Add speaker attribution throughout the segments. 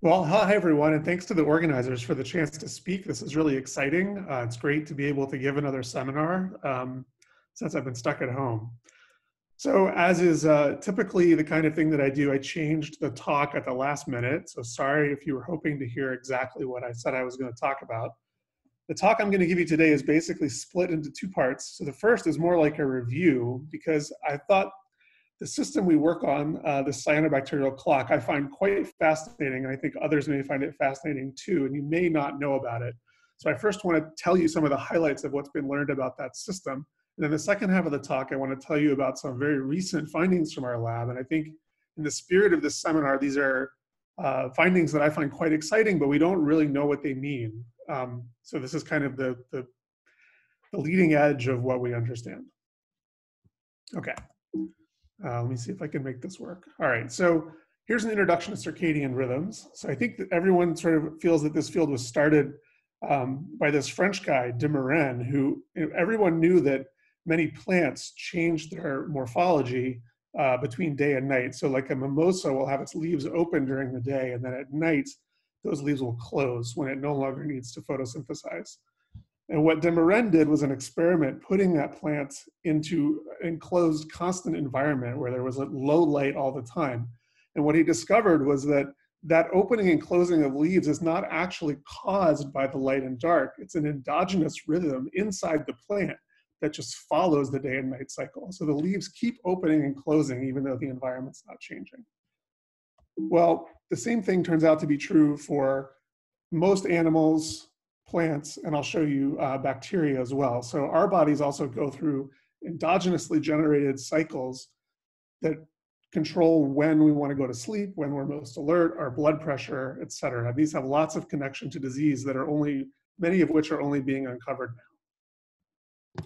Speaker 1: Well, hi everyone, and thanks to the organizers for the chance to speak. This is really exciting. Uh, it's great to be able to give another seminar um, since I've been stuck at home. So as is uh, typically the kind of thing that I do, I changed the talk at the last minute. So sorry if you were hoping to hear exactly what I said I was gonna talk about. The talk I'm gonna give you today is basically split into two parts. So the first is more like a review because I thought the system we work on, uh, the cyanobacterial clock, I find quite fascinating, and I think others may find it fascinating too, and you may not know about it. So I first want to tell you some of the highlights of what's been learned about that system. And then the second half of the talk, I want to tell you about some very recent findings from our lab. And I think in the spirit of this seminar, these are uh, findings that I find quite exciting, but we don't really know what they mean. Um, so this is kind of the, the, the leading edge of what we understand. Okay. Uh, let me see if I can make this work. All right, so here's an introduction to circadian rhythms. So I think that everyone sort of feels that this field was started um, by this French guy, de Mairan, who you know, everyone knew that many plants change their morphology uh, between day and night. So like a mimosa will have its leaves open during the day and then at night, those leaves will close when it no longer needs to photosynthesize. And what de did was an experiment putting that plant into an enclosed constant environment where there was a low light all the time. And what he discovered was that that opening and closing of leaves is not actually caused by the light and dark. It's an endogenous rhythm inside the plant that just follows the day and night cycle. So the leaves keep opening and closing even though the environment's not changing. Well, the same thing turns out to be true for most animals, plants, and I'll show you uh, bacteria as well. So our bodies also go through endogenously generated cycles that control when we want to go to sleep, when we're most alert, our blood pressure, et cetera. These have lots of connection to disease that are only, many of which are only being uncovered now.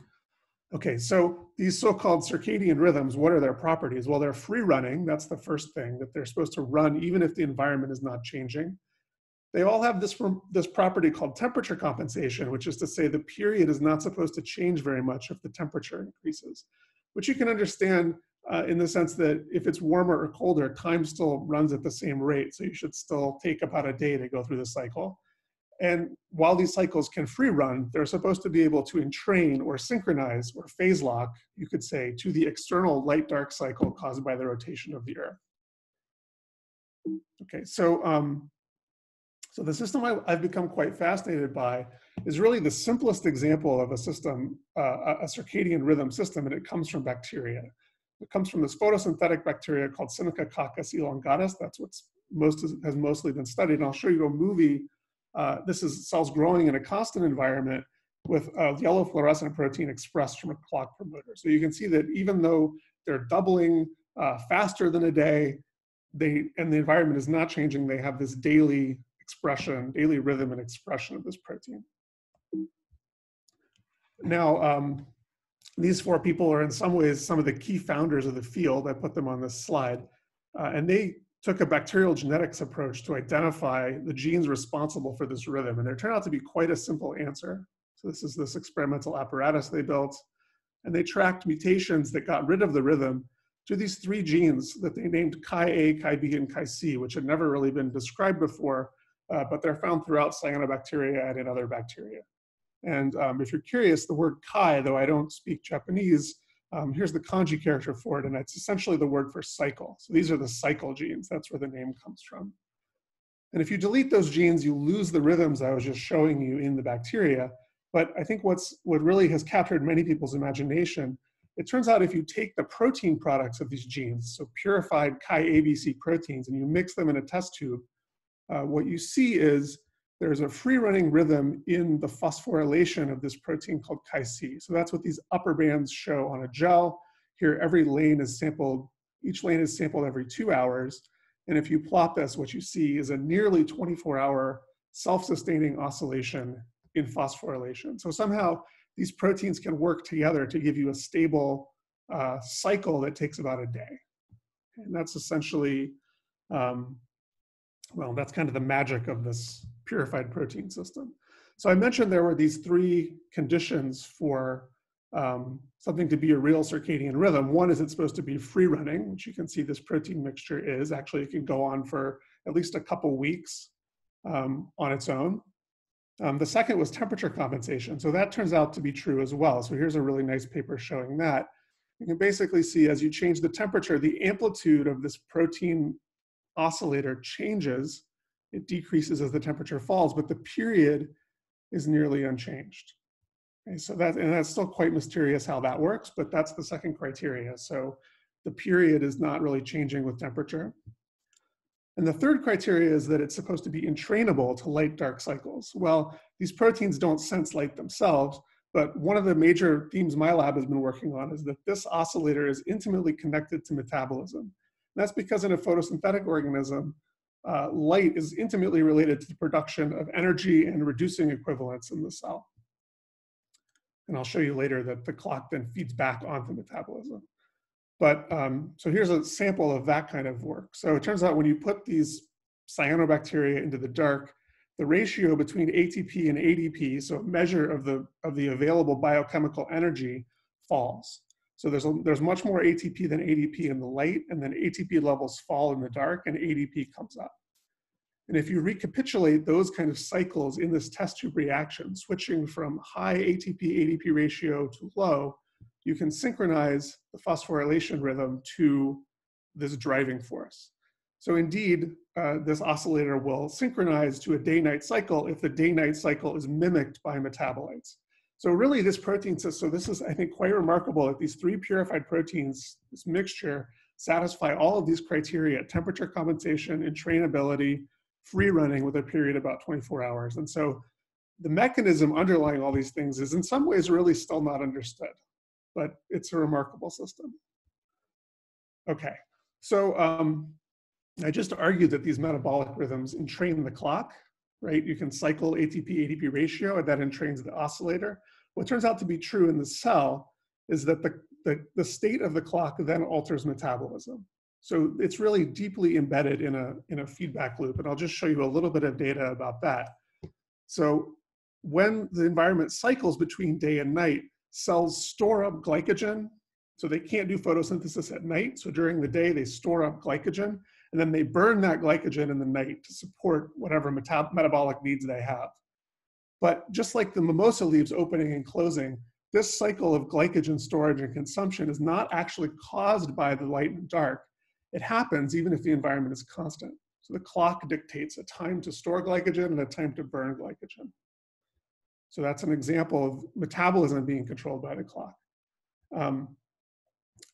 Speaker 1: Okay, so these so-called circadian rhythms, what are their properties? Well, they're free running. That's the first thing, that they're supposed to run even if the environment is not changing. They all have this, this property called temperature compensation, which is to say the period is not supposed to change very much if the temperature increases, which you can understand uh, in the sense that if it's warmer or colder, time still runs at the same rate. So you should still take about a day to go through the cycle. And while these cycles can free run, they're supposed to be able to entrain or synchronize or phase lock, you could say, to the external light dark cycle caused by the rotation of the Earth. Okay, so um, so the system I, have become quite fascinated by is really the simplest example of a system, uh, a circadian rhythm system, and it comes from bacteria. It comes from this photosynthetic bacteria called Synechococcus elongatus. That's what's most has mostly been studied. And I'll show you a movie. Uh, this is cells growing in a constant environment with a yellow fluorescent protein expressed from a clock promoter. So you can see that even though they're doubling uh, faster than a day, they and the environment is not changing, they have this daily expression, daily rhythm and expression of this protein. Now, um, these four people are in some ways some of the key founders of the field. I put them on this slide. Uh, and they took a bacterial genetics approach to identify the genes responsible for this rhythm. And there turned out to be quite a simple answer. So this is this experimental apparatus they built. And they tracked mutations that got rid of the rhythm to these three genes that they named KaiA, Chi B, and KaiC, which had never really been described before uh, but they're found throughout cyanobacteria and in other bacteria. And um, if you're curious, the word kai, though I don't speak Japanese, um, here's the kanji character for it, and it's essentially the word for cycle. So these are the cycle genes. That's where the name comes from. And if you delete those genes, you lose the rhythms I was just showing you in the bacteria. But I think what's what really has captured many people's imagination, it turns out if you take the protein products of these genes, so purified KaiABC proteins, and you mix them in a test tube, uh, what you see is there's a free running rhythm in the phosphorylation of this protein called KaiC. So that's what these upper bands show on a gel. Here, every lane is sampled, each lane is sampled every two hours. And if you plot this, what you see is a nearly 24 hour self-sustaining oscillation in phosphorylation. So somehow these proteins can work together to give you a stable uh, cycle that takes about a day. And that's essentially um, well, that's kind of the magic of this purified protein system. So I mentioned there were these three conditions for um, something to be a real circadian rhythm. One is it's supposed to be free running, which you can see this protein mixture is. Actually, it can go on for at least a couple weeks um, on its own. Um, the second was temperature compensation. So that turns out to be true as well. So here's a really nice paper showing that. You can basically see as you change the temperature, the amplitude of this protein oscillator changes. It decreases as the temperature falls, but the period is nearly unchanged. Okay, so that, and that's still quite mysterious how that works, but that's the second criteria. So the period is not really changing with temperature. And the third criteria is that it's supposed to be entrainable to light dark cycles. Well, these proteins don't sense light themselves, but one of the major themes my lab has been working on is that this oscillator is intimately connected to metabolism. That's because in a photosynthetic organism, uh, light is intimately related to the production of energy and reducing equivalents in the cell. And I'll show you later that the clock then feeds back onto metabolism. But um, so here's a sample of that kind of work. So it turns out when you put these cyanobacteria into the dark, the ratio between ATP and ADP, so a measure of the, of the available biochemical energy, falls. So there's, a, there's much more ATP than ADP in the light, and then ATP levels fall in the dark, and ADP comes up. And if you recapitulate those kind of cycles in this test tube reaction, switching from high ATP ADP ratio to low, you can synchronize the phosphorylation rhythm to this driving force. So indeed, uh, this oscillator will synchronize to a day-night cycle if the day-night cycle is mimicked by metabolites. So really this protein, system, so this is, I think, quite remarkable that these three purified proteins, this mixture, satisfy all of these criteria, temperature compensation, entrainability, free running with a period about 24 hours. And so the mechanism underlying all these things is in some ways really still not understood but it's a remarkable system. Okay, so um, I just argued that these metabolic rhythms entrain the clock, right? You can cycle ATP ADP ratio and that entrains the oscillator. What turns out to be true in the cell is that the, the, the state of the clock then alters metabolism. So it's really deeply embedded in a, in a feedback loop. And I'll just show you a little bit of data about that. So when the environment cycles between day and night, cells store up glycogen. So they can't do photosynthesis at night. So during the day, they store up glycogen and then they burn that glycogen in the night to support whatever meta metabolic needs they have. But just like the mimosa leaves opening and closing, this cycle of glycogen storage and consumption is not actually caused by the light and dark. It happens even if the environment is constant. So the clock dictates a time to store glycogen and a time to burn glycogen. So that's an example of metabolism being controlled by the clock. Um,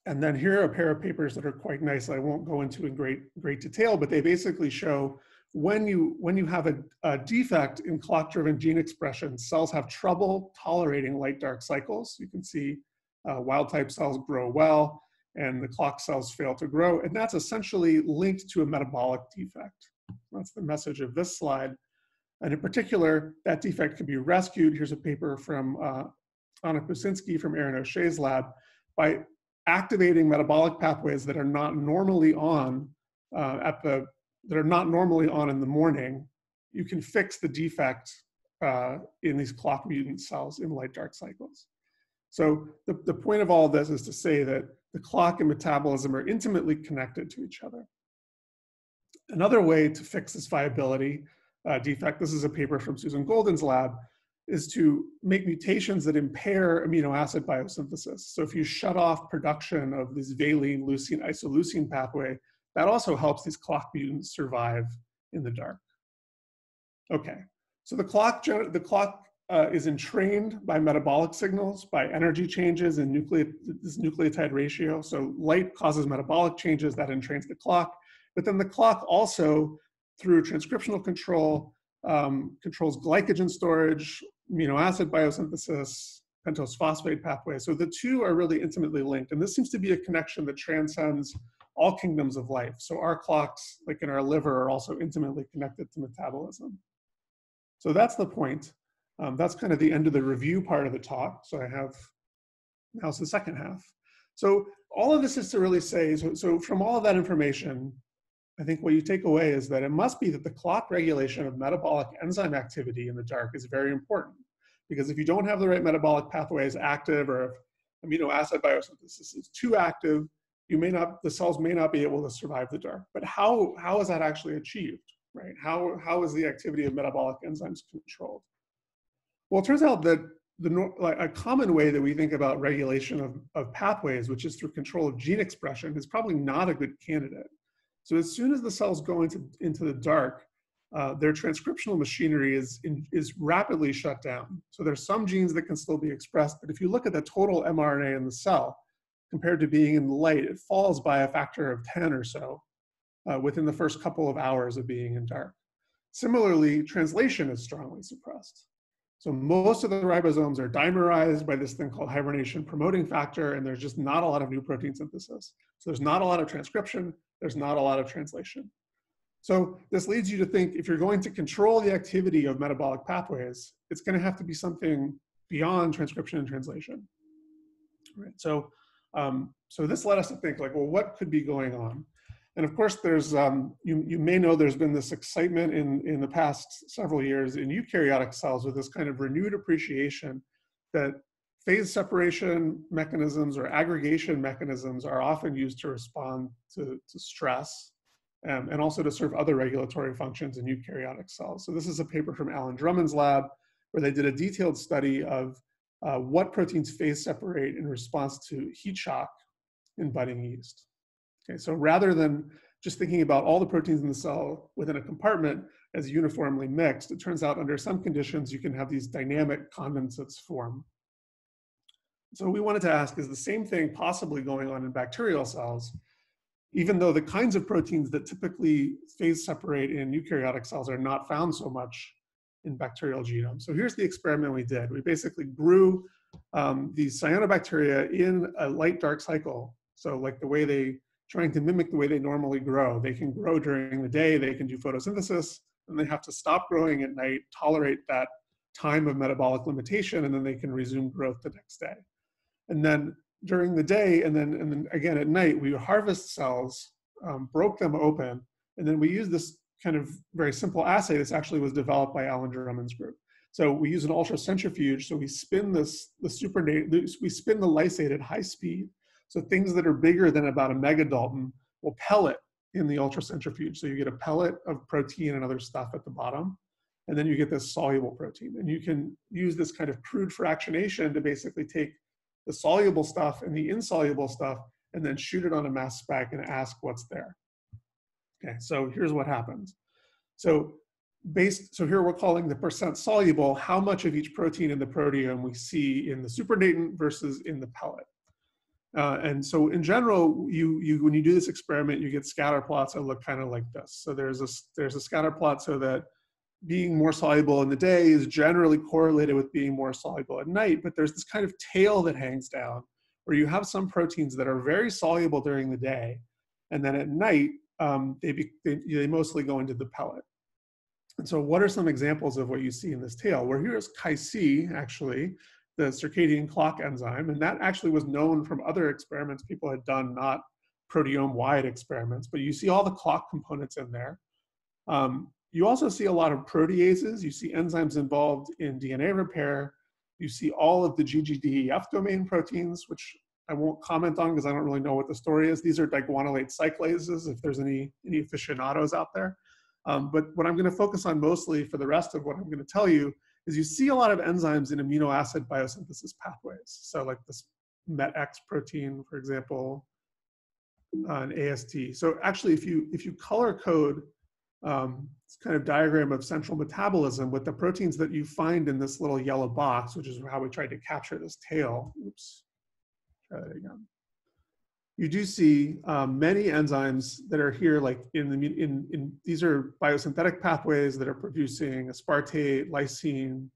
Speaker 1: and then here are a pair of papers that are quite nice. I won't go into in great, great detail, but they basically show when you, when you have a, a defect in clock-driven gene expression, cells have trouble tolerating light-dark cycles. You can see uh, wild-type cells grow well, and the clock cells fail to grow. And that's essentially linked to a metabolic defect. That's the message of this slide. And in particular, that defect can be rescued. Here's a paper from uh, Anna Puszynska from Erin O'Shea's lab by activating metabolic pathways that are not normally on uh, at the that are not normally on in the morning. You can fix the defect uh, in these clock mutant cells in light dark cycles. So the, the point of all this is to say that the clock and metabolism are intimately connected to each other. Another way to fix this viability uh, defect, this is a paper from Susan Golden's lab, is to make mutations that impair amino acid biosynthesis. So if you shut off production of this valine, leucine, isoleucine pathway, that also helps these clock mutants survive in the dark. Okay, so the clock, the clock uh, is entrained by metabolic signals, by energy changes in this nucleotide ratio. So light causes metabolic changes that entrains the clock, but then the clock also through transcriptional control, um, controls glycogen storage, amino acid biosynthesis, pentose phosphate pathway. So the two are really intimately linked. And this seems to be a connection that transcends all kingdoms of life. So our clocks, like in our liver, are also intimately connected to metabolism. So that's the point. Um, that's kind of the end of the review part of the talk. So I have, now's the second half. So all of this is to really say, so, so from all of that information, I think what you take away is that it must be that the clock regulation of metabolic enzyme activity in the dark is very important. Because if you don't have the right metabolic pathways active or if amino acid biosynthesis is too active, you may not, the cells may not be able to survive the dark. But how, how is that actually achieved, right? How, how is the activity of metabolic enzymes controlled? Well, it turns out that the, like a common way that we think about regulation of, of pathways, which is through control of gene expression, is probably not a good candidate. So as soon as the cells go into, into the dark, uh, their transcriptional machinery is, in, is rapidly shut down. So there's some genes that can still be expressed, but if you look at the total mRNA in the cell, compared to being in the light, it falls by a factor of 10 or so uh, within the first couple of hours of being in dark. Similarly, translation is strongly suppressed. So most of the ribosomes are dimerized by this thing called hibernation promoting factor, and there's just not a lot of new protein synthesis. So there's not a lot of transcription, there's not a lot of translation. So this leads you to think if you're going to control the activity of metabolic pathways, it's gonna have to be something beyond transcription and translation. Right. So, um, so this led us to think like, well, what could be going on? And of course, there's um, you, you may know there's been this excitement in, in the past several years in eukaryotic cells with this kind of renewed appreciation that phase separation mechanisms or aggregation mechanisms are often used to respond to, to stress um, and also to serve other regulatory functions in eukaryotic cells. So this is a paper from Allan Drummond's lab where they did a detailed study of uh, what proteins phase separate in response to heat shock in budding yeast. Okay, so rather than just thinking about all the proteins in the cell within a compartment as uniformly mixed, it turns out under some conditions you can have these dynamic condensates form. So we wanted to ask, is the same thing possibly going on in bacterial cells, even though the kinds of proteins that typically phase separate in eukaryotic cells are not found so much in bacterial genomes. So here's the experiment we did. We basically grew um, these cyanobacteria in a light dark cycle. So like the way they trying to mimic the way they normally grow. They can grow during the day, they can do photosynthesis, and they have to stop growing at night, tolerate that time of metabolic limitation, and then they can resume growth the next day. And then during the day, and then, and then again at night, we harvest cells, um, broke them open, and then we use this kind of very simple assay. This actually was developed by Allan Drummond's group. So we use an ultracentrifuge. So we spin this, the super, we spin the lysate at high speed, so things that are bigger than about a megadalton will pellet in the ultracentrifuge. So you get a pellet of protein and other stuff at the bottom, and then you get this soluble protein. And you can use this kind of crude fractionation to basically take the soluble stuff and the insoluble stuff and then shoot it on a mass spec and ask what's there. Okay, so here's what happens. So based, so here we're calling the percent soluble, how much of each protein in the proteome we see in the supernatant versus in the pellet. Uh, and so in general, you, you, when you do this experiment, you get scatter plots that look kind of like this. So there's a, there's a scatter plot so that being more soluble in the day is generally correlated with being more soluble at night, but there's this kind of tail that hangs down where you have some proteins that are very soluble during the day, and then at night, um, they, be, they, they mostly go into the pellet. And so what are some examples of what you see in this tail? Where here's KaiC, actually, the circadian clock enzyme. And that actually was known from other experiments people had done, not proteome-wide experiments, but you see all the clock components in there. Um, you also see a lot of proteases. You see enzymes involved in DNA repair. You see all of the GGDEF domain proteins, which I won't comment on because I don't really know what the story is. These are diguanylate cyclases, if there's any, any aficionados out there. Um, but what I'm going to focus on mostly for the rest of what I'm going to tell you is you see a lot of enzymes in amino acid biosynthesis pathways. So like this METX protein, for example, uh, an AST. So actually, if you if you color code um, kind of diagram of central metabolism with the proteins that you find in this little yellow box, which is how we tried to capture this tail. Oops, try that again you do see um, many enzymes that are here, like in the in, in these are biosynthetic pathways that are producing aspartate, lysine,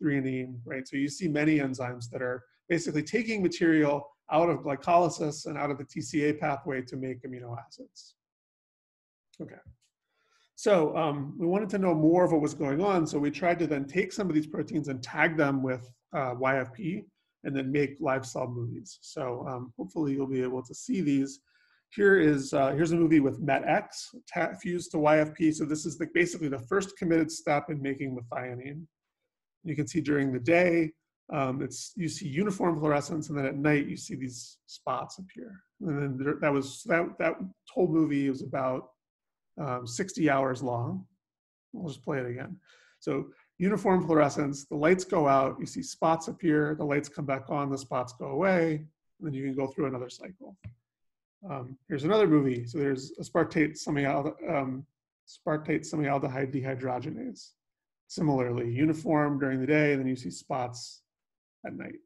Speaker 1: threonine, right? So you see many enzymes that are basically taking material out of glycolysis and out of the TCA pathway to make amino acids. Okay. So um, we wanted to know more of what was going on, so we tried to then take some of these proteins and tag them with uh, YFP, and then make live cell movies. So um, hopefully you'll be able to see these. Here is, uh, here's a movie with METX fused to YFP. So this is the, basically the first committed step in making methionine. You can see during the day, um, it's you see uniform fluorescence, and then at night you see these spots appear. And then there, that was that that whole movie was about um, 60 hours long. We'll just play it again. So uniform fluorescence, the lights go out, you see spots appear, the lights come back on, the spots go away, and then you can go through another cycle. Um, here's another movie. So there's aspartate semialdehyde, um, aspartate semialdehyde dehydrogenase. Similarly, uniform during the day, and then you see spots at night.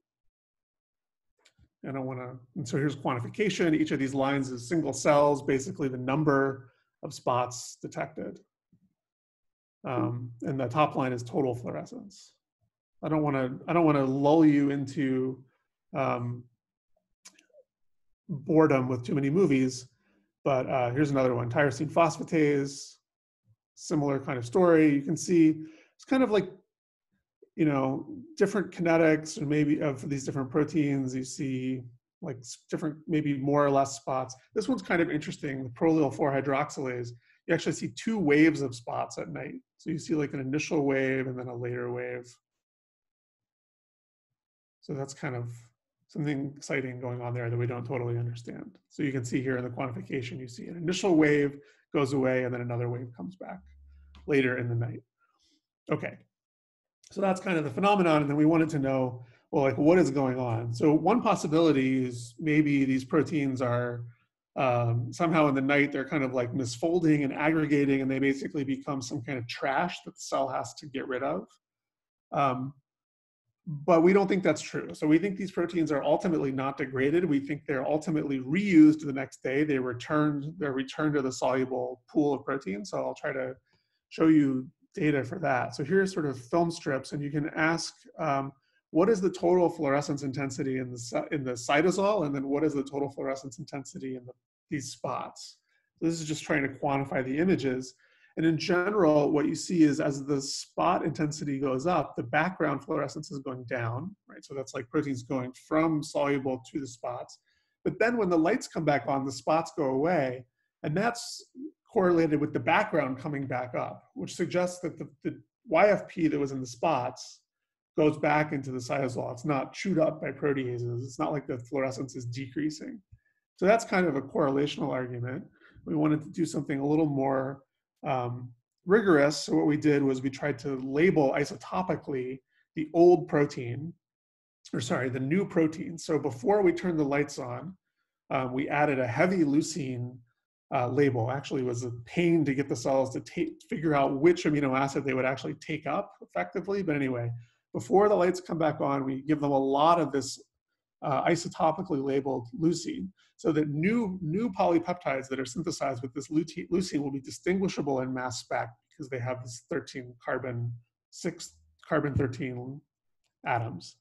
Speaker 1: And I want to, and so here's quantification. Each of these lines is single cells, basically the number of spots detected. Um, and the top line is total fluorescence. I don't want to, I don't want to lull you into um, boredom with too many movies, but uh, here's another one, tyrosine phosphatase, similar kind of story. You can see it's kind of like, you know, different kinetics or maybe of these different proteins. You see like different, maybe more or less spots. This one's kind of interesting, the prolyl 4-hydroxylase. You actually see two waves of spots at night. So you see like an initial wave and then a later wave. So that's kind of something exciting going on there that we don't totally understand. So you can see here in the quantification, you see an initial wave goes away and then another wave comes back later in the night. Okay, so that's kind of the phenomenon. And then we wanted to know, well, like what is going on? So one possibility is maybe these proteins are um, somehow in the night, they're kind of like misfolding and aggregating and they basically become some kind of trash that the cell has to get rid of. Um, but we don't think that's true. So we think these proteins are ultimately not degraded. We think they're ultimately reused the next day. They returned, they're returned to the soluble pool of proteins. So I'll try to show you data for that. So here's sort of film strips and you can ask, um, what is the total fluorescence intensity in the, in the cytosol? And then what is the total fluorescence intensity in the, these spots? So this is just trying to quantify the images. And in general, what you see is as the spot intensity goes up, the background fluorescence is going down, right? So that's like proteins going from soluble to the spots. But then when the lights come back on, the spots go away. And that's correlated with the background coming back up, which suggests that the, the YFP that was in the spots goes back into the cytosol. It's not chewed up by proteases. It's not like the fluorescence is decreasing. So that's kind of a correlational argument. We wanted to do something a little more um, rigorous. So what we did was we tried to label isotopically the old protein, or sorry, the new protein. So before we turned the lights on, um, we added a heavy leucine uh, label. Actually, was a pain to get the cells to take, figure out which amino acid they would actually take up effectively. But anyway, before the lights come back on, we give them a lot of this uh, isotopically labeled leucine so that new, new polypeptides that are synthesized with this leucine will be distinguishable in mass spec because they have this 13 carbon, six carbon 13 atoms.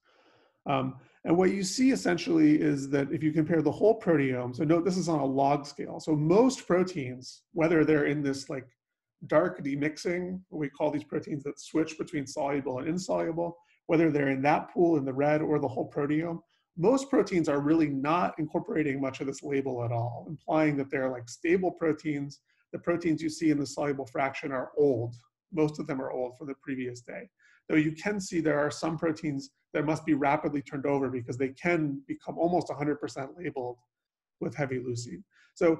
Speaker 1: Um, and what you see essentially is that if you compare the whole proteome, so note this is on a log scale. So most proteins, whether they're in this like dark demixing, we call these proteins that switch between soluble and insoluble, whether they're in that pool in the red or the whole proteome, most proteins are really not incorporating much of this label at all, implying that they're like stable proteins. The proteins you see in the soluble fraction are old. Most of them are old from the previous day. Though you can see there are some proteins that must be rapidly turned over because they can become almost 100% labeled with heavy leucine. So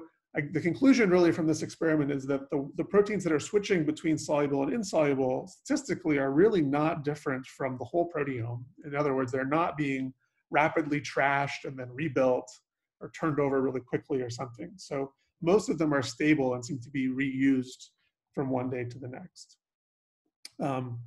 Speaker 1: the conclusion really from this experiment is that the, the proteins that are switching between soluble and insoluble statistically are really not different from the whole proteome. In other words, they're not being rapidly trashed and then rebuilt or turned over really quickly or something. So most of them are stable and seem to be reused from one day to the next. Um,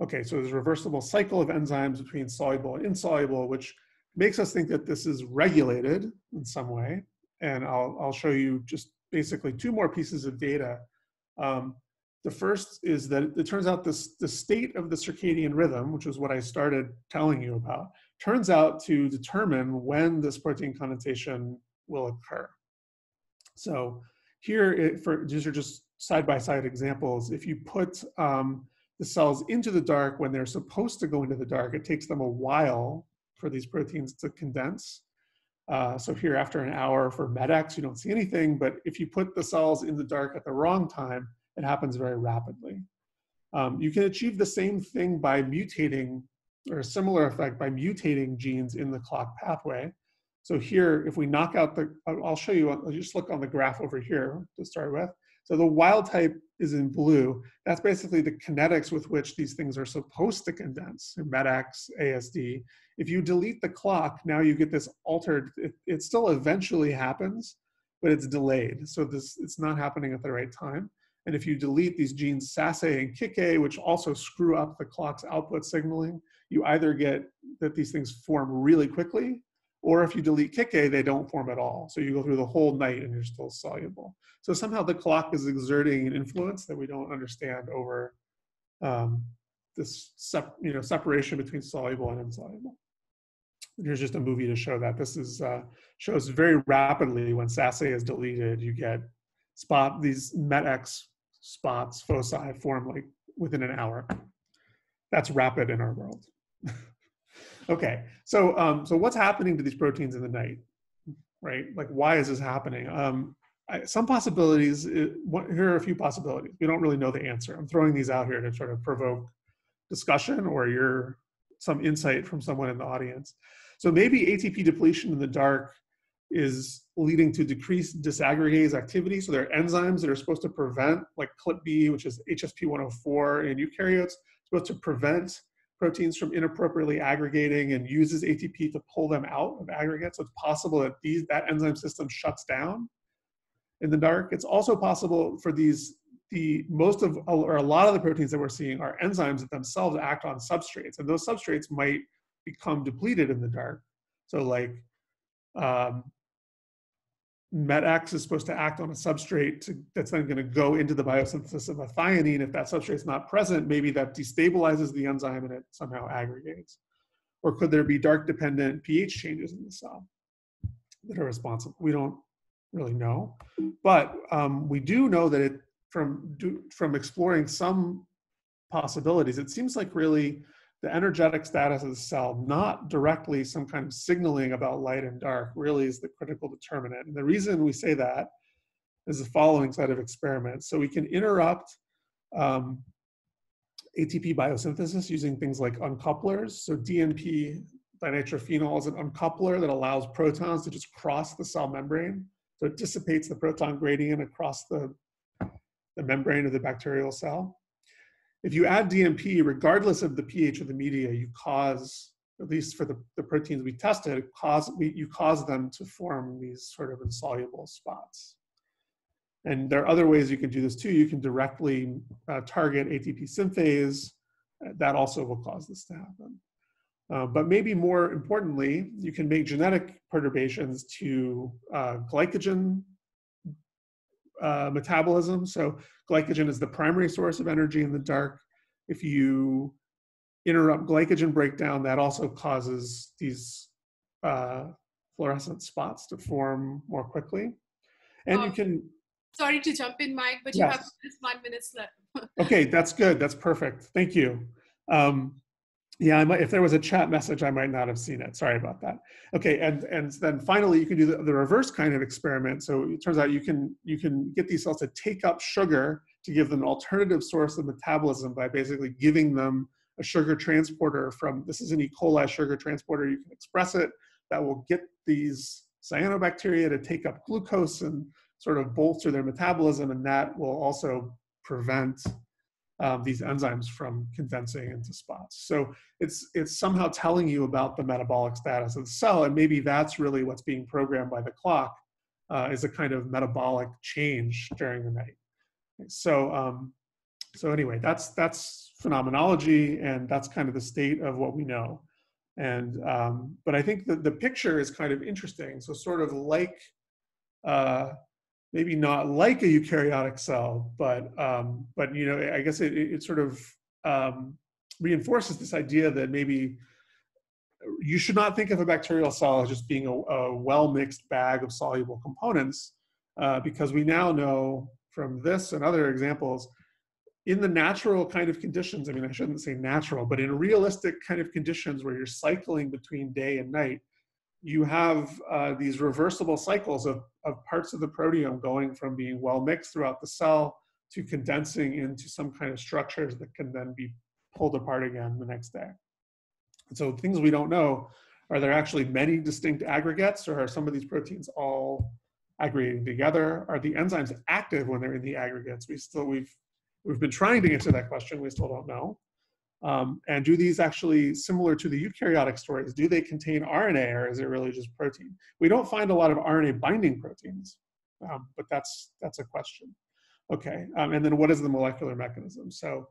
Speaker 1: okay, so there's a reversible cycle of enzymes between soluble and insoluble, which makes us think that this is regulated in some way. And I'll, I'll show you just basically two more pieces of data. Um, the first is that it turns out this, the state of the circadian rhythm, which is what I started telling you about, turns out to determine when this protein condensation will occur. So here, it, for these are just side-by-side -side examples. If you put um, the cells into the dark when they're supposed to go into the dark, it takes them a while for these proteins to condense. Uh, so here after an hour for METX, you don't see anything, but if you put the cells in the dark at the wrong time, it happens very rapidly. Um, you can achieve the same thing by mutating or a similar effect by mutating genes in the clock pathway. So here, if we knock out the, I'll show you, I'll just look on the graph over here to start with. So the wild type is in blue. That's basically the kinetics with which these things are supposed to condense in METX, ASD. If you delete the clock, now you get this altered, it, it still eventually happens, but it's delayed. So this it's not happening at the right time. And if you delete these genes SASA and CikA, which also screw up the clock's output signaling, you either get that these things form really quickly or if you delete CikA, they don't form at all. So you go through the whole night and you're still soluble. So somehow the clock is exerting an influence that we don't understand over um, this you know, separation between soluble and insoluble. Here's just a movie to show that. This is uh, shows very rapidly when SASA is deleted, you get spot these METX spots, foci form like within an hour. That's rapid in our world. Okay, so um, so what's happening to these proteins in the night, right? Like, why is this happening? Um, I, some possibilities. It, what, here are a few possibilities. We don't really know the answer. I'm throwing these out here to sort of provoke discussion or your some insight from someone in the audience. So maybe ATP depletion in the dark is leading to decreased disaggregase activity. So there are enzymes that are supposed to prevent, like ClpB, which is HSP104 in eukaryotes, supposed to prevent proteins from inappropriately aggregating and uses ATP to pull them out of aggregates. So it's possible that these that enzyme system shuts down in the dark. It's also possible for these the most of or a lot of the proteins that we're seeing are enzymes that themselves act on substrates, and those substrates might become depleted in the dark. So like um, METX is supposed to act on a substrate to, that's then going to go into the biosynthesis of a thionine. If that substrate is not present, maybe that destabilizes the enzyme and it somehow aggregates. Or could there be dark dependent pH changes in the cell that are responsible? We don't really know, but um, we do know that it from do, from exploring some possibilities, it seems like really the energetic status of the cell, not directly some kind of signaling about light and dark, really is the critical determinant. And the reason we say that is the following set of experiments. So we can interrupt um, ATP biosynthesis using things like uncouplers. So DNP dinitrophenol is an uncoupler that allows protons to just cross the cell membrane. So it dissipates the proton gradient across the, the membrane of the bacterial cell if you add DNP, regardless of the pH of the media, you cause, at least for the, the proteins we tested, cause, we, you cause them to form these sort of insoluble spots. And there are other ways you can do this too. You can directly uh, target ATP synthase. That also will cause this to happen. Uh, but maybe more importantly, you can make genetic perturbations to uh, glycogen uh, metabolism. So glycogen is the primary source of energy in the dark. If you interrupt glycogen breakdown, that also causes these uh, fluorescent spots to form more quickly. And um, you can.
Speaker 2: Sorry to jump in, Mike, but you yes. have just one minute left.
Speaker 1: okay, that's good. That's perfect. Thank you. Um, yeah, might, if there was a chat message, I might not have seen it. Sorry about that. Okay, and and then finally, you can do the, the reverse kind of experiment. So it turns out you can you can get these cells to take up sugar to give them an alternative source of metabolism by basically giving them a sugar transporter from this is an E. coli sugar transporter. You can express it that will get these cyanobacteria to take up glucose and sort of bolster their metabolism, and that will also prevent um, these enzymes from condensing into spots. So it's it's somehow telling you about the metabolic status of the cell, and maybe that's really what's being programmed by the clock uh, is a kind of metabolic change during the night. So um, so anyway, that's that's phenomenology, and that's kind of the state of what we know. And um, but I think that the picture is kind of interesting. So sort of like uh, maybe not like a eukaryotic cell, but um, but you know, I guess it, it sort of um, reinforces this idea that maybe you should not think of a bacterial cell as just being a, a well mixed bag of soluble components, uh, because we now know from this and other examples. In the natural kind of conditions, I mean, I shouldn't say natural, but in realistic kind of conditions where you're cycling between day and night, you have uh, these reversible cycles of, of parts of the proteome going from being well mixed throughout the cell to condensing into some kind of structures that can then be pulled apart again the next day. And so things we don't know, are there actually many distinct aggregates or are some of these proteins all aggregating together? Are the enzymes active when they're in the aggregates? We still, we've, we've been trying to answer that question, we still don't know. Um, and do these actually, similar to the eukaryotic stories, do they contain RNA or is it really just protein? We don't find a lot of RNA binding proteins, um, but that's, that's a question. Okay, um, and then what is the molecular mechanism? So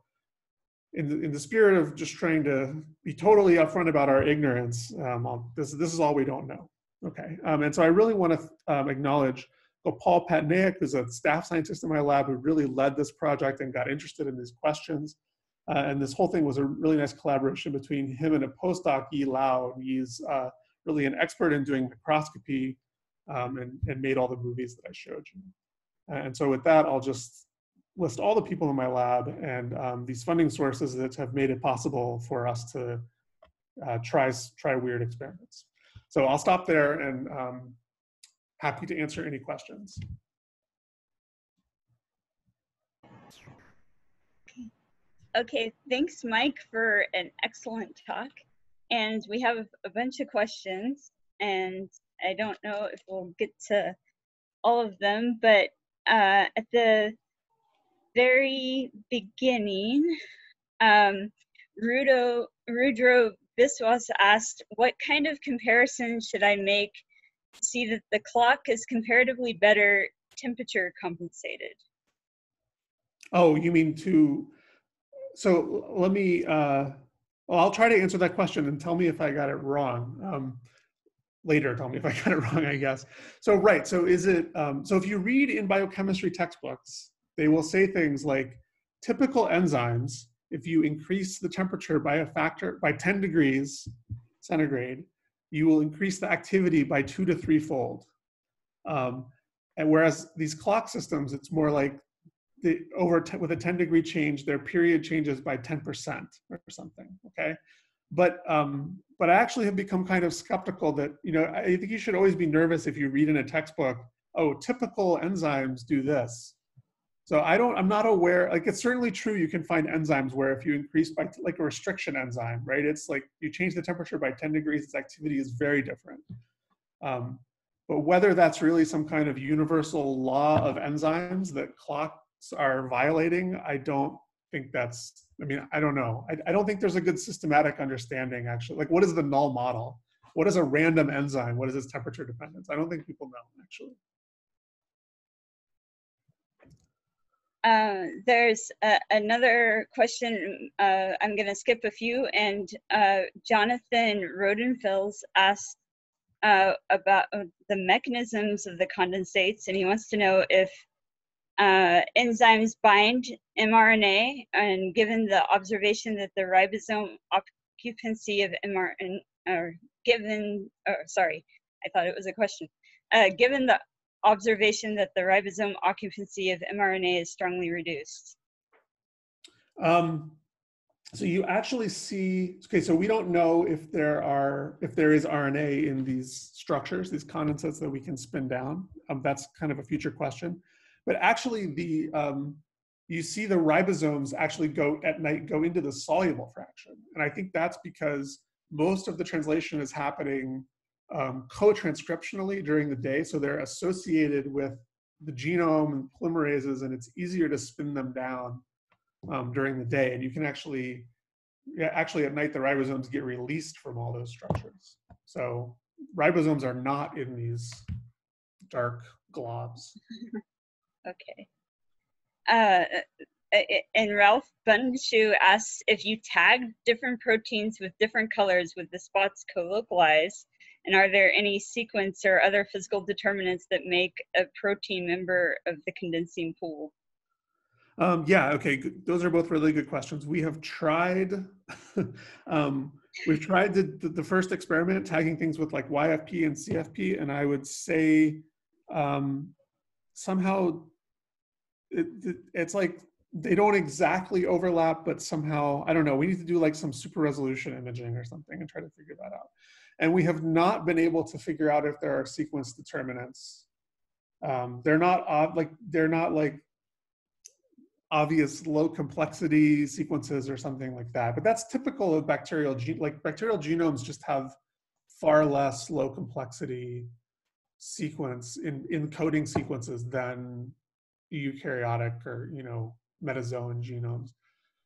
Speaker 1: in the, in the spirit of just trying to be totally upfront about our ignorance, um, this, this is all we don't know. Okay, um, and so I really want to um, acknowledge Paul Patnaik, who's a staff scientist in my lab who really led this project and got interested in these questions. Uh, and this whole thing was a really nice collaboration between him and a postdoc, Yi Lao. He's uh, really an expert in doing microscopy um, and, and made all the movies that I showed you. And so with that, I'll just list all the people in my lab and um, these funding sources that have made it possible for us to uh, try, try weird experiments. So I'll stop there and um, happy to answer any questions.
Speaker 3: Okay, thanks, Mike, for an excellent talk. And we have a bunch of questions, and I don't know if we'll get to all of them, but uh, at the very beginning, um, Rudo, Rudro Biswas asked, what kind of comparison should I make to see that the clock is comparatively better temperature compensated?
Speaker 1: Oh, you mean to so let me, uh, well, I'll try to answer that question and tell me if I got it wrong. Um, later, tell me if I got it wrong, I guess. So, right, so is it, um, so if you read in biochemistry textbooks, they will say things like typical enzymes, if you increase the temperature by a factor, by 10 degrees centigrade, you will increase the activity by two to three fold. Um, and whereas these clock systems, it's more like the over with a 10 degree change, their period changes by 10% or something. Okay. But um, but I actually have become kind of skeptical that, you know, I think you should always be nervous if you read in a textbook, oh, typical enzymes do this. So I don't, I'm not aware, like it's certainly true you can find enzymes where if you increase by like a restriction enzyme, right? It's like you change the temperature by 10 degrees, its activity is very different. Um, but whether that's really some kind of universal law of enzymes that clock are violating, I don't think that's, I mean, I don't know. I, I don't think there's a good systematic understanding actually. Like what is the null model? What is a random enzyme? What is its temperature dependence? I don't think people know actually.
Speaker 3: Uh, there's uh, another question. Uh, I'm going to skip a few. And uh, Jonathan Rodenfels asked uh, about uh, the mechanisms of the condensates, and he wants to know if uh, enzymes bind mRNA, and given the observation that the ribosome occupancy of mRNA, or given, or sorry, I thought it was a question. Uh, given the observation that the ribosome occupancy of mRNA is strongly reduced?
Speaker 1: Um, so you actually see, okay, so we don't know if there are, if there is RNA in these structures, these condensates that we can spin down. Um, that's kind of a future question. But actually, the um, you see the ribosomes actually go at night go into the soluble fraction, and I think that's because most of the translation is happening um, co-transcriptionally during the day, so they're associated with the genome and polymerases, and it's easier to spin them down um, during the day. And you can actually, yeah, actually at night the ribosomes get released from all those structures. So ribosomes are not in these dark globs.
Speaker 3: Okay. Uh, and Ralph Bundschuh asks if you tag different proteins with different colors with the spots co-localized, and are there any sequence or other physical determinants that make a protein member of the condensing pool?
Speaker 1: Um, yeah, okay, those are both really good questions. We have tried, um, we've tried the, the, the, first experiment tagging things with like YFP and CFP, and I would say um, somehow it, it, it's like they don't exactly overlap, but somehow, I don't know, we need to do like some super resolution imaging or something and try to figure that out. And we have not been able to figure out if there are sequence determinants. Um, they're not odd, like they're not like obvious low complexity sequences or something like that. But that's typical of bacterial gene, like bacterial genomes just have far less low complexity sequence in encoding sequences than eukaryotic or you know metazoan genomes.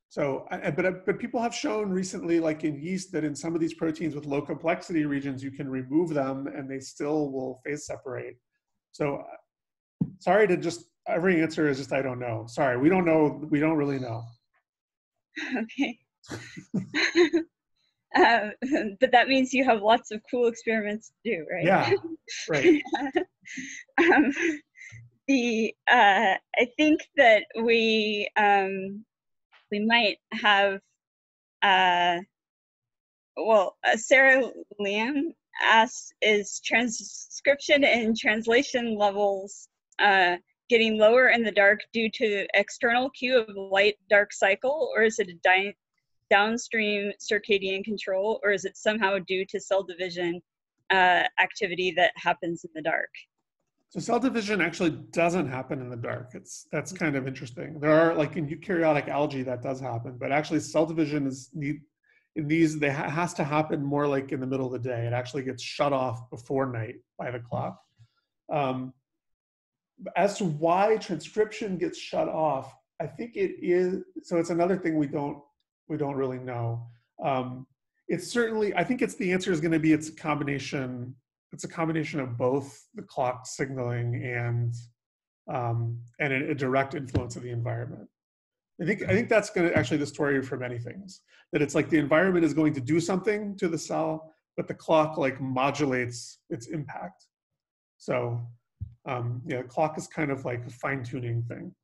Speaker 1: So, but but people have shown recently, like in yeast, that in some of these proteins with low complexity regions, you can remove them and they still will phase separate. So, sorry to just every answer is just I don't know. Sorry, we don't know. We don't really know.
Speaker 3: Okay. uh, but that means you have lots of cool experiments to do, right?
Speaker 1: Yeah. Right.
Speaker 3: um, the uh, I think that we um, we might have uh, well uh, Sarah Liam asks is transcription and translation levels uh, getting lower in the dark due to external cue of light dark cycle, or is it a downstream circadian control, or is it somehow due to cell division uh, activity that happens in the dark?
Speaker 1: So cell division actually doesn't happen in the dark. It's that's kind of interesting. There are like in eukaryotic algae that does happen, but actually cell division is need in these they ha- has to happen more like in the middle of the day. It actually gets shut off before night, five o'clock. Um, as to why transcription gets shut off, I think it is. So it's another thing we don't we don't really know. Um, it's certainly. I think it's the answer is going to be it's a combination. It's a combination of both the clock signaling and um, and a, a direct influence of the environment. I think I think that's going to actually the story for many things. That it's like the environment is going to do something to the cell, but the clock like modulates its impact. So um, yeah, clock is kind of like a fine tuning thing.